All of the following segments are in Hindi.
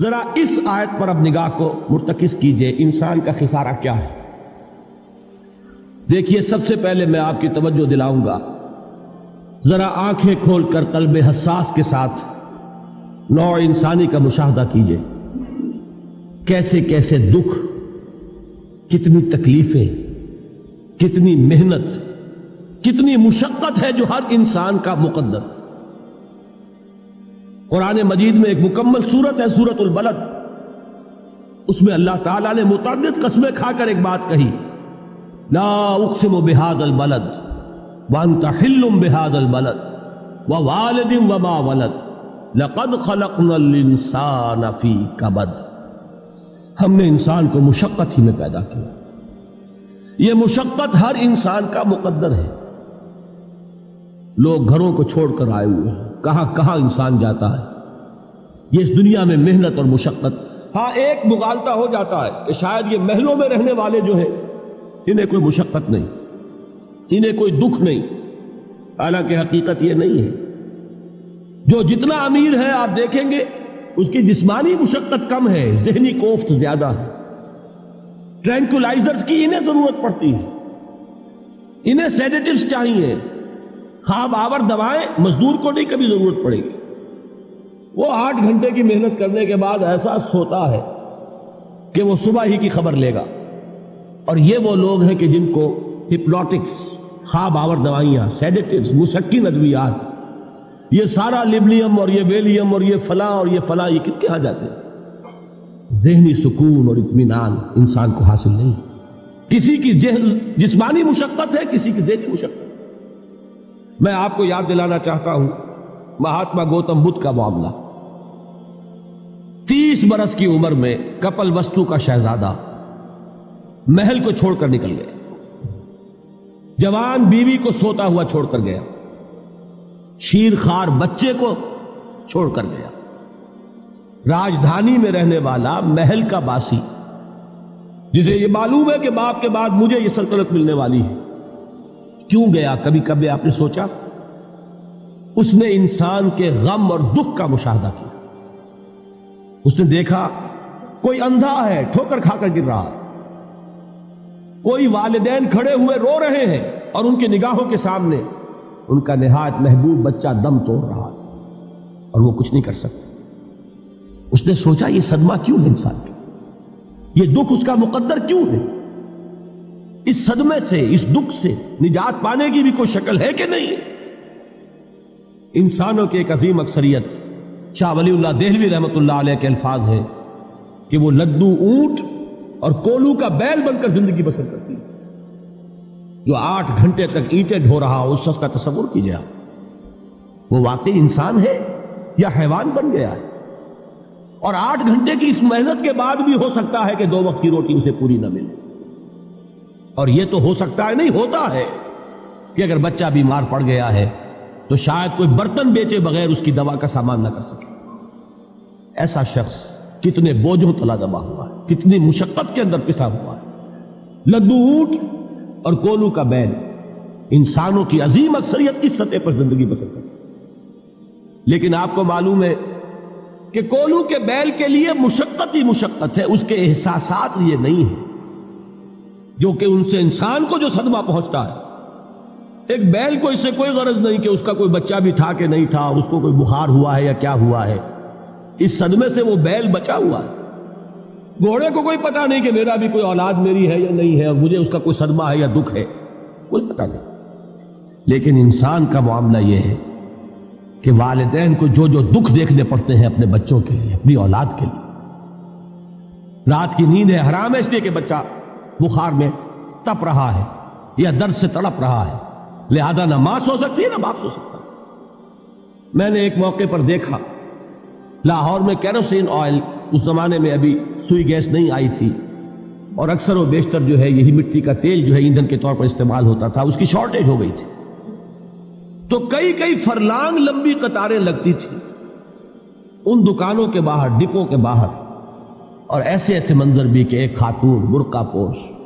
जरा इस आयत पर अब निगाह को मुर्तकिस कीजिए। इंसान का खिसारा क्या है? देखिए, सबसे पहले मैं आपकी तवज्जो दिलाऊँगा। जरा आँखें खोलकर कल्ब हसास के साथ नौ इंसानी का मुशाहदा कीजिए। कैसे कैसे दुख, कितनी तकलीफें, कितनी मेहनत, कितनी मुशक्कत है जो हर इंसान का मुकद्दर। कुरान मजीद में एक मुकम्मल सूरत है सूरत उल बलद। उसमें अल्लाह ताला ने मुतद कस्में खाकर एक बात कही, ला उकसिम बिहाद अल बलद वन तहिल्लुम बिहाद अल बलद, व वालदिम वमा वलद, लकद खलकनल इंसान फ़ी कबद। हमने इंसान को मुशक्कत ही में पैदा किया। यह मुशक्कत हर इंसान का मुकद्दर है। लोग घरों को छोड़कर आए हुए हैं। कहाँ कहाँ इंसान जाता है? ये इस दुनिया में मेहनत और मुशक्कत। हाँ एक मुगालता हो जाता है कि शायद ये महलों में रहने वाले जो हैं, इन्हें कोई मुशक्कत नहीं, इन्हें कोई दुख नहीं। हालाँकि हकीकत ये नहीं है। जो जितना अमीर है, आप देखेंगे, उसकी जिस्मानी मुशक्कत कम है, जहनी कोफ्त ज़्यादा है। ट्रैंकुलाइजर्स की इन्हें ज़रूरत पड़ती है। इन्हें सेडेटिव्स चाहिए। खाब आवर दवाएँ, मजदूर को नहीं कभी ज़रूरत पड़ेगी। वो आठ घंटे की मेहनत करने के बाद एहसास होता है कि वो सुबह ही की खबर लेगा। और ये वो लोग हैं कि जिनको हिप्नोटिक्स खाब आवर दवाइयाँ सेडेटिव्स मुशक्की नदवियात ये सारा लिबलियम और ये वेलियम और ये फला और ये फला, ये कितने आ जाते हैं? जहनी सुकून और इतमान इंसान को हासिल नहीं। किसी की जिस्मानी मुशक्कत है, किसी की जहनी मुशक्कत। मैं आपको याद दिलाना चाहता हूँ महात्मा गौतम बुद्ध का मामला। तीस बरस की उम्र में कपल वस्तु का शहजादा महल को छोड़कर निकल गया। जवान बीवी को सोता हुआ छोड़कर गया। शीर खार बच्चे को छोड़कर गया। राजधानी में रहने वाला महल का बासी जिसे यह मालूम है कि बाप के बाद मुझे यह सल्तनत मिलने वाली है। क्यों गया? कभी कभी आपने सोचा? उसने इंसान के गम और दुख का मुशाहदा किया। उसने देखा, कोई अंधा है, ठोकर खाकर गिर रहा है। कोई वालिदैन खड़े हुए रो रहे हैं और उनकी निगाहों के सामने उनका निहायत महबूब बच्चा दम तोड़ रहा है और वो कुछ नहीं कर सकता। उसने सोचा, ये सदमा क्यों है इंसान का? ये दुख उसका मुकद्दर क्यों है? इस सदमे से, इस दुख से निजात पाने की भी कोई शक्ल है कि नहीं? इंसानों की एक अजीम अक्सरियत, शाह वलीउल्लाह देहलवी अलैह के अल्फाज है कि वो लद्दू ऊँट और कोलू का बैल बनकर ज़िंदगी बसर करती है। जो आठ घंटे तक ईंटें ढो रहा हो, उस शख्स का तस्वुर कीजिए आप। वो वाकई इंसान है या हैवान बन गया है? और आठ घंटे की इस मेहनत के बाद भी हो सकता है कि दो वक्त की रोटी उसे पूरी ना मिले। और यह तो हो सकता है, नहीं होता है कि अगर बच्चा बीमार पड़ गया है तो शायद कोई बर्तन बेचे बगैर उसकी दवा का सामान ना कर सके। ऐसा शख्स कितने बोझों तला दबा हुआ है, कितनी मुशक्कत के अंदर पिसा हुआ है। लद्दू ऊँट और कोलू का बैल इंसानों की अजीम अक्सरियत किस सतह पर ज़िंदगी बसर करती लेकिन आपको मालूम है कि कोलू के बैल के लिए मुशक्कत ही मुशक्कत है, उसके एहसास ये नहीं है, जो कि उनसे इंसान को जो सदमा पहुँचता है एक बैल को इससे कोई गरज नहीं कि उसका कोई बच्चा भी था कि नहीं था, उसको कोई बुखार हुआ है या क्या हुआ है। इस सदमे से वो बैल बचा हुआ है। घोड़े को कोई पता नहीं कि मेरा भी कोई औलाद मेरी है या नहीं है और मुझे उसका कोई सदमा है या दुख है। कोई पता नहीं। लेकिन इंसान का मामला यह है कि वालदेन को जो जो दुख देखने पड़ते हैं अपने बच्चों के लिए, अपनी औलाद के लिए। रात की नींद है, हराम है इसलिए कि बच्चा बुखार में तप रहा है या दर्द से तड़प रहा है। लिहाजा ना माँ सो सकती है, ना बाप सो सकता मैंने एक मौके पर देखा, लाहौर में कैरोसिन ऑयल उस जमाने में अभी सुई गैस नहीं आई थी। और अक्सर वो बेशतर जो है, यही मिट्टी का तेल जो है, ईंधन के तौर पर इस्तेमाल होता था, उसकी शॉर्टेज हो गई थी। तो कई कई फरलांग लंबी कतारें लगती थी। उन दुकानों के बाहर, डिपो के बाहर, और ऐसे ऐसे मंजर भी कि एक खातून, बुरका पोश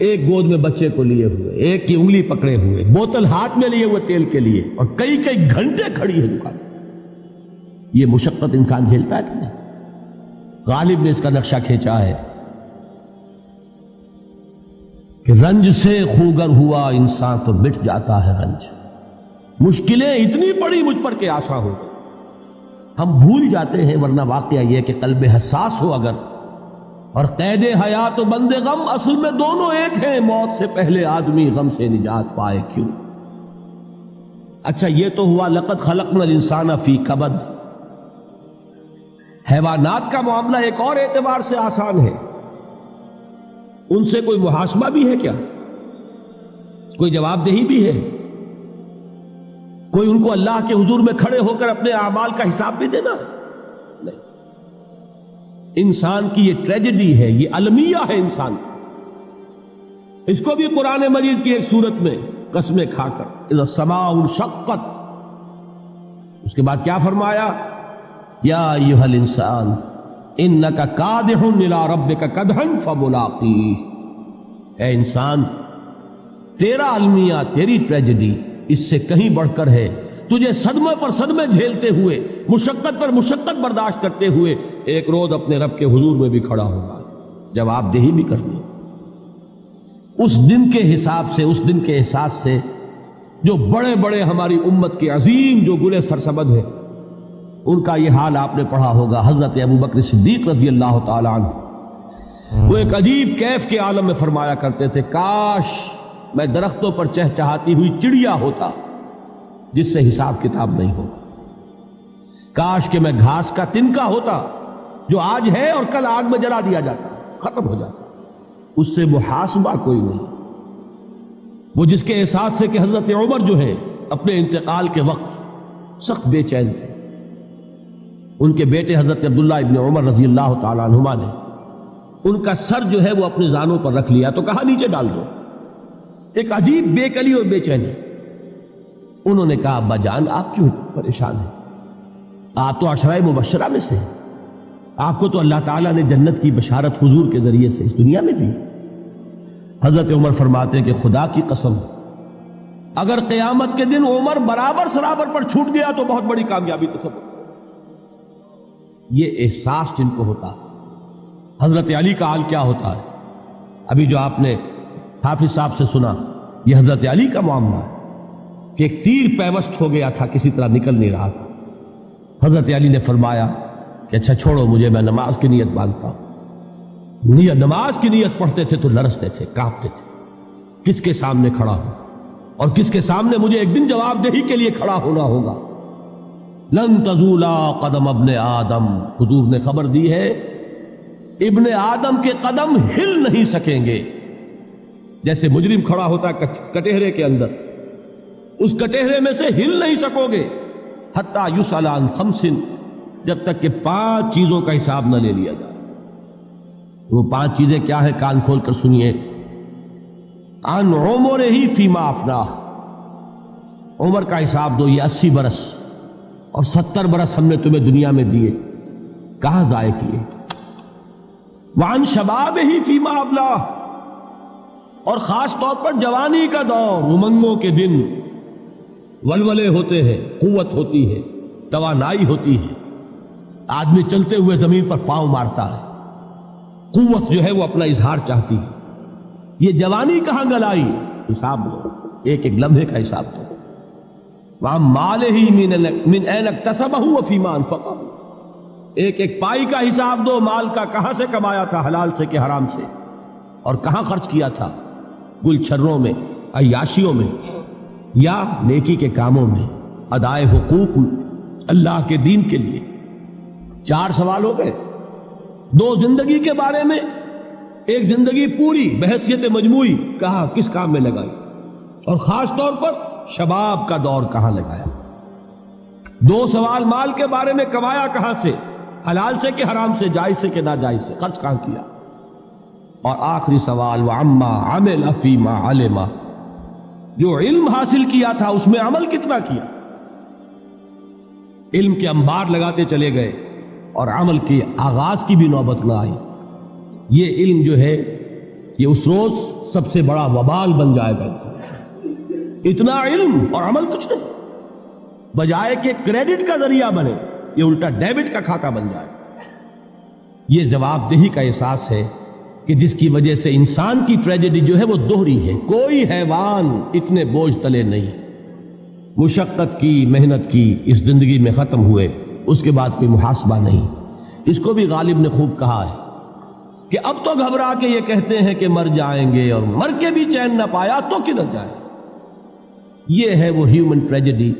एक गोद में बच्चे को लिए हुए, एक की उंगली पकड़े हुए, बोतल हाथ में लिए हुए तेल के लिए, और कई कई घंटे खड़ी है दुकान। ये मुशक्कत इंसान झेलता है कि गालिब ने इसका नक्शा खींचा है कि रंज से खूगर हुआ इंसान तो मिट जाता है रंज। मुश्किलें इतनी बड़ी मुझ पर के आशा हो हम भूल जाते हैं, वरना वाकया यह कि कल्ब हसास हो अगर और कैद हयात बंदे गम, असल में दोनों एक हैं। मौत से पहले आदमी गम से निजात पाए क्यों? अच्छा यह तो हुआ लकत खलक इंसान फ़ी कबद। हैवानात का मामला एक और एतबार से आसान है। उनसे कोई मुहासमा भी है क्या? कोई जवाबदेही भी है? कोई उनको अल्लाह के हजूर में खड़े होकर अपने अमाल का हिसाब भी देना नहीं इंसान की ये ट्रेजेडी है, ये अलमिया है इंसान। इसको भी कुरान मजीद की एक सूरत में कस्में खाकर समा शक्कत। उसके बाद क्या फरमाया? या युहल इंसान इन न का कादला रब का कदहन फबुलाकी है इंसान, तेरा अलमिया, तेरी ट्रेजेडी, इससे कहीं बढ़कर है। तुझे सदमे पर सदमे झेलते हुए, मुशक्कत पर मुशक्कत बर्दाश्त करते हुए एक रोज अपने रब के हुजूर में भी खड़ा होगा। जवाबदेही भी करनी उस दिन के हिसाब से, उस दिन के एहसास से, जो बड़े बड़े हमारी उम्मत के अजीम, जो गुले सरसबद है, उनका यह हाल आपने पढ़ा होगा, हज़रत अबू बकर सिद्दीक रज़ी अल्लाह तला वो एक अजीब कैफ के आलम में फरमाया करते थे, काश मैं दरख्तों पर चहचहाती हुई चिड़िया होता, जिससे हिसाब किताब नहीं होगा। काश के मैं घास का तिनका होता जो आज है और कल आग में जला दिया जाता खत्म हो जाता उससे मुहासबा कोई नहीं। वो जिसके एहसास से कि हज़रत उमर जो है, अपने इंतकाल के वक्त सख्त बेचैन थे। उनके बेटे हज़रत अब्दुल्ला इबन उमर रज़ी अल्लाह तुमा ने, उनका सर जो है वो अपने जानों पर रख लिया तो कहा, नीचे डाल दो। एक अजीब बेकली और बेचैनी उन्होंने कहा अब्बा जान आप क्यों परेशान हैं? आप तो अशराय मुबशरा में से आपको तो अल्लाह ताला ने जन्नत की बशारत हुजूर के ज़रिए से इस दुनिया में दी। हज़रत उमर फरमाते हैं कि खुदा की कसम, अगर कयामत के दिन उमर बराबर सराबर पर छूट गया तो बहुत बड़ी कामयाबी तो सब ये एहसास जिनको होता हज़रत अली का हाल क्या होता है? अभी जो आपने हाफिज साहब से सुना यह हज़रत अली का मामला है कि एक तीर पैवस्त हो गया था, किसी तरह निकल नहीं रहा था। हज़रत अली ने फरमाया कि अच्छा छोड़ो मुझे, मैं नमाज़ की नीयत बांधता हूँ। नमाज़ की नीयत पढ़ते थे तो लरसते थे, कांपते थे। किसके सामने खड़ा हो? और किसके सामने मुझे एक दिन जवाबदेही के लिए खड़ा होना होगा? लन तजूला कदम अबन आदम। हजूर ने खबर दी है, इब्ने आदम के कदम हिल नहीं सकेंगे। जैसे मुजरिम खड़ा होता है कटेहरे के अंदर, उस कटेहरे में से हिल नहीं सकोगे। हत्ता युसलान खमसिन। जब तक कि पाँच चीज़ों का हिसाब न ले लिया जाए। वो पाँच चीज़ें क्या है, कान खोल कर सुनिए। अन उमर ही फीमा अफना उम्र का हिसाब दो, ये अस्सी बरस और सत्तर बरस हमने तुम्हें दुनिया में दिए। कहा जाए किए? वान शबाब ही फीमा अबला और खास तौर पर जवानी का दौर, उमंगों के दिन। वलवले होते हैं कुवत होती है, तवानाई होती है। आदमी चलते हुए ज़मीन पर पाँव मारता है। कुवत जो है वो अपना इजहार चाहती है। ये जवानी कहाँ गलाई? हिसाब लो एक एक लम्हे का हिसाब दो। वहाँ माल ही मिन एनक तसबहू फीमान फका एक एक पाई का हिसाब दो, माल का कहाँ से कमाया था, हलाल से कि हराम से? और कहाँ खर्च किया था? गुलछर्रों में अयाशियों में, या नेकी के कामों में, अदाए हुकूक अल्लाह के दीन के लिए। चार सवाल हो गए। दो ज़िंदगी के बारे में, एक ज़िंदगी पूरी बहसियत मजमूई, कहा, किस काम में लगाई? और खास तौर पर, शबाब का दौर कहाँ लगाया? दो सवाल माल के बारे में कमाया कहाँ से? हलाल से कि हराम से, जायज़ से कि ना जायज़ से? खर्च कहाँ किया? और आखिरी सवाल, व अम्मा अमिल अफीमा अलमा। जो इल्म हासिल किया था, उसमें अमल कितना किया? इल्म के अंबार लगाते चले गए। और अमल के आगाज़ की भी नौबत ना आई ये इल्म जो है, ये उस रोज सबसे बड़ा वबाल बन जाएगा इतना इल्म और अमल कुछ नहीं। बजाय के क्रेडिट का ज़रिया बने, ये उल्टा डेबिट का खाता बन जाए। ये जवाबदेही का एहसास है कि जिसकी वजह से इंसान की ट्रेजेडी जो है वो दोहरी है। कोई हैवान इतने बोझ तले नहीं। मुशक्कत की, मेहनत की, इस ज़िंदगी में खत्म हुए। उसके बाद कोई मुहासबा नहीं। इसको भी गालिब ने खूब कहा है कि अब तो घबरा के ये कहते हैं कि मर जाएँगे और मर के भी चैन ना पाया तो किधर जाए? ये है वो ह्यूमन ट्रेजेडी